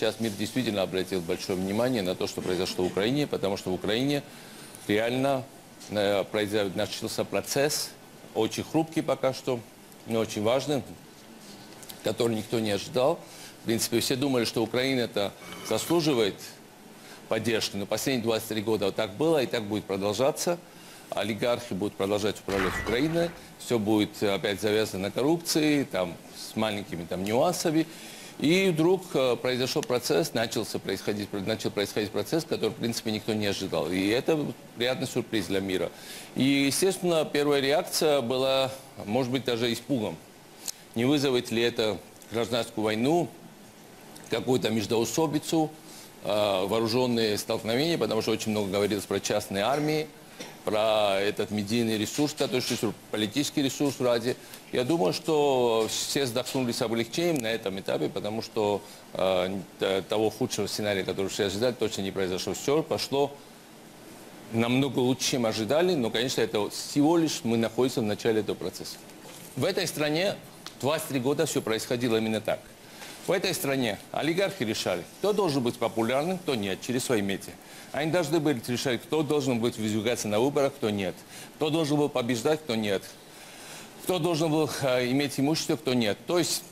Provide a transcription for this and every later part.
сейчас мир действительно обратил большое внимание на то, что произошло в Украине, потому что в Украине реально э, начался процесс, очень хрупкий пока что, но очень важный, который никто не ожидал. В принципе, все думали, что Украина это заслуживает поддержки, но последние 23 года вот так было и так будет продолжаться. Олигархи будут продолжать управлять Украиной, все будет э, опять завязано на коррупции, там, с маленькими там, нюансами. И вдруг э, произошел процесс, начался происходить, начал происходить процесс, который, в принципе, никто не ожидал. И это приятный сюрприз для мира. И, естественно, первая реакция была, может быть, даже испугом. Не вызовет ли это гражданскую войну, какую-то междоусобицу, э, вооруженные столкновения, потому что очень много говорилось про частные армии, про этот медийный ресурс, который существует, политический ресурс ради. Я думаю, что все вздохнули с облегчением на этом этапе, потому что э, того худшего сценария, который все ожидали, точно не произошло. Все пошло намного лучше, чем ожидали, но, конечно, это всего лишь мы находимся в начале этого процесса. В этой стране 23 года все происходило именно так. В этой стране олигархи решали, кто должен быть популярным, кто нет, через свои медиа. Они должны были решать, кто должен быть выдвигаться на выборах, кто нет. Кто должен был побеждать, кто нет. Кто должен был э, иметь имущество, кто нет. То есть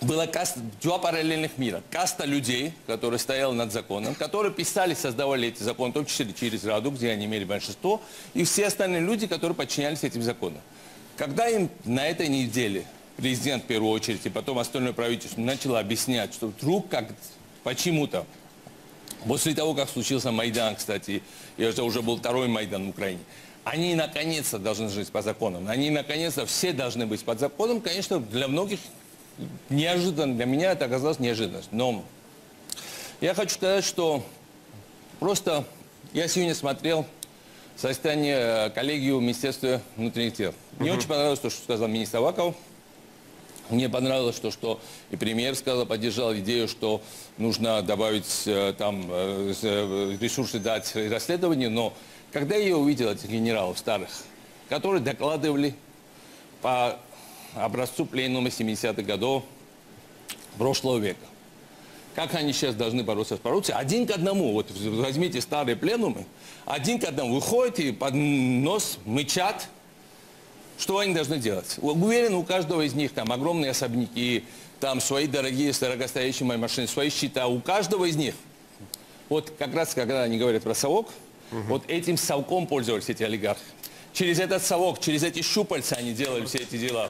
была каста, два параллельных мира. Каста людей, которые стояла над законом, которые писали, создавали эти законы, в том числе через Раду, где они имели большинство, и все остальные люди, которые подчинялись этим законам. Когда им на этой неделе президент в первую очередь, и потом остальное правительство начало объяснять, что вдруг как почему-то После того, как случился Майдан, кстати, и это уже был второй Майдан в Украине, они наконец-то должны жить по законам. Они наконец-то все должны быть под законом. Конечно, для многих неожиданно, для меня это оказалось неожиданность. Но я хочу сказать, что просто я сегодня смотрел состояние э, коллегию Министерства внутренних дел. Мне очень понравилось то, что сказал министр Аваков. Мне понравилось то, что и премьер сказал, поддержал идею, что нужно добавить э, там э, э, ресурсы дать расследованию, но когда я увидел этих генералов старых, которые докладывали по образцу пленума 70-х годов прошлого века, как они сейчас должны бороться с коррупцией? Один к одному. Вот возьмите старые пленумы, один к одному. Выходят и под нос мычат, что они должны делать? Уверен, у каждого из них там огромные особняки, там свои дорогие, дорогостоящие мои машины, свои счета. У каждого из них. Вот как раз, когда они говорят про совок, вот этим совком пользовались эти олигархи. Через этот совок, через эти щупальца они делали все эти дела.